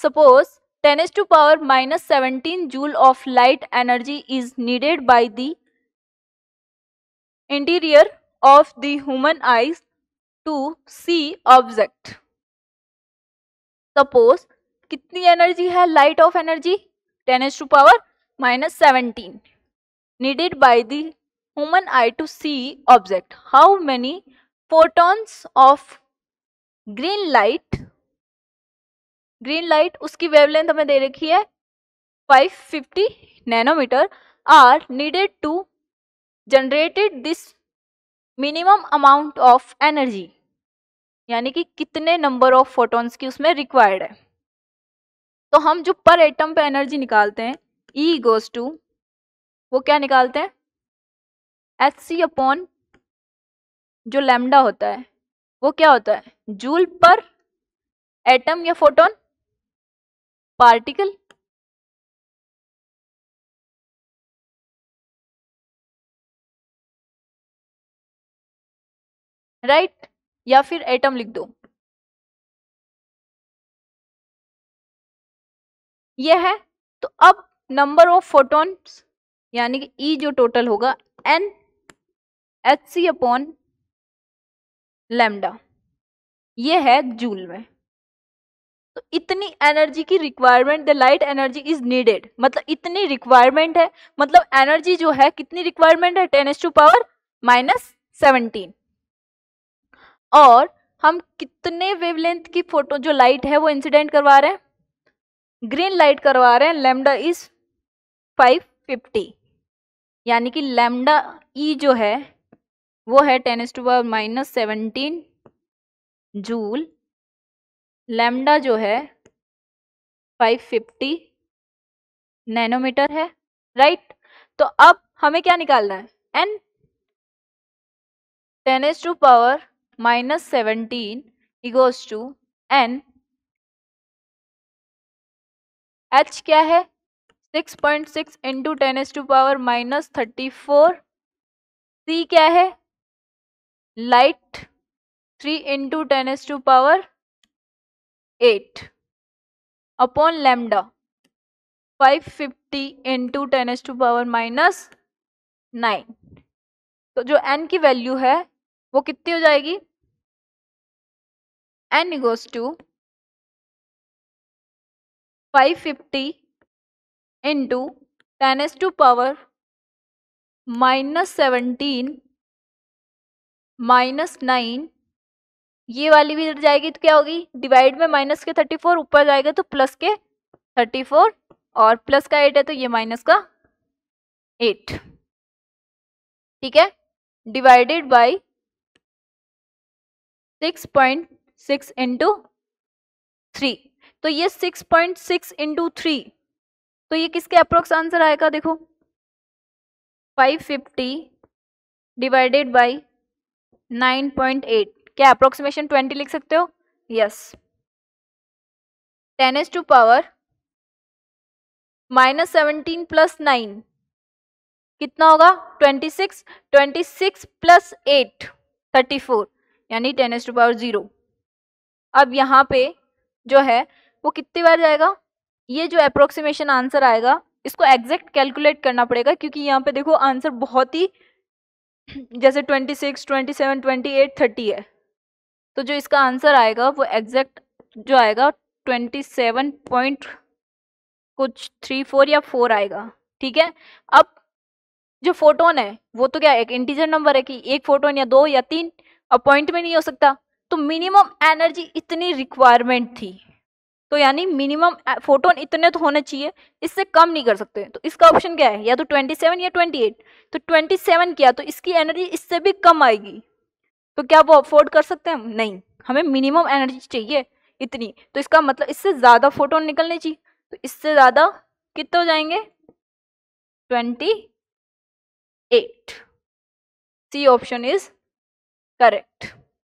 suppose 10 is to power minus 17 joule of light energy is needed by the interior of the human eyes to see object suppose कितनी energy है light of energy 10 is to power minus 17 needed by the human eye to see object how many photons of green light green light उसकी wavelength हमें दे रखी है 550 nanometre are needed to generated this minimum amount of energy यानी कि कितने number of photons की उसमें रिक्वायर्ड है। तो हम जो पर एटम पे एनर्जी निकालते हैं ई गोज टू वो क्या निकालते हैं? एच सी अपॉन जो लेमडा होता है, वो क्या होता है? जूल पर एटम या फोटोन पार्टिकल? Right right? या फिर एटम लिख दो। ये है तो अब नंबर ऑफ़ फोटोन्स, यानी कि ई जो टोटल होगा, N H C upon lambda. ये है जूल में। इतनी एनर्जी की requirement the light energy is needed मतलब इतनी रिक्वायरमेंट है मतलब एनर्जी जो है, कितनी रिक्वायरमेंट है? Ten s to power minus seventeen और हम कितने वेवलेंथ की फ़ोटो जो लाइट है, वो इंसिडेंट करवा रहे हैं? ग्रीन लाइट करवा रहे हैं लेमडा इज़ 550 यानी कि लेमडा ई जो है, वो है ten s to power minus seventeen joule lambda जो है 550 नैनोमीटर है राइट तो अब हमें क्या निकालना है? N ten s to power minus seventeen equals to N H क्या है? Six point six into ten s to power minus thirty four C क्या है? Light three into ten s to power eight upon lambda five fifty into ten s to power minus nine तो जो N की value है, वो कितनी हो जाएगी? N equals to five fifty into ten s to power minus seventeen minus nine ये वाली भी इधर जाएगी तो क्या होगी? डिवाइड में माइनस के थर्टी फोर ऊपर जाएगा तो प्लस के थर्टी फोर और प्लस का एट है तो ये माइनस का एट ठीक है? Divided by six point six into three तो ये six point six into three तो ये किसके अप्रोक्स आंसर आएगा देखो? Five fifty divided by nine point eight क्या अप्रोक्सीमेशन ट्वेंटी लिख सकते हो? Yes ten s to power minus seventeen plus nine कितना होगा? Twenty six twenty six plus eight thirty four यानी ten s to power zero अब यहाँ पे जो है वो कितनी बार जाएगा? ये जो अप्रोक्सीमेशन आंसर आएगा इसको एग्जैक्ट कैलकुलेट करना पड़ेगा क्योंकि यहाँ पे देखो आंसर बहुत ही जैसे twenty six twenty seven twenty eight thirty है। तो जो इसका आंसर आएगा वो एग्जैक्ट जो आएगा ट्वेंटी सेवन पॉइंट कुछ थ्री फोर या फोर आएगा। ठीक है? अब जो फोटोन है, वो तो क्या एक इंटीजर नंबर है कि एक फोटोन या दो या तीन? अब पॉइंट में नहीं हो सकता। तो मिनिमम एनर्जी इतनी रिक्वायरमेंट थी। तो यानी मिनिमम फोटोन इतने तो होने चाहिए, इससे कम नहीं कर सकते। तो इसका ऑप्शन क्या है? या तो 27 या 28 तो 27 किया तो इसकी एनर्जी इससे भी कम आएगी। तो क्या वो अफोर्ड कर सकते हैं? नहीं। हमें मिनिमम एनर्जी चाहिए इतनी। तो इसका मतलब इससे ज़्यादा फोटोन निकलने चाहिए। तो इससे ज़्यादा कितने हो जाएँगे? Twenty eight C option is correct